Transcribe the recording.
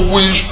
wish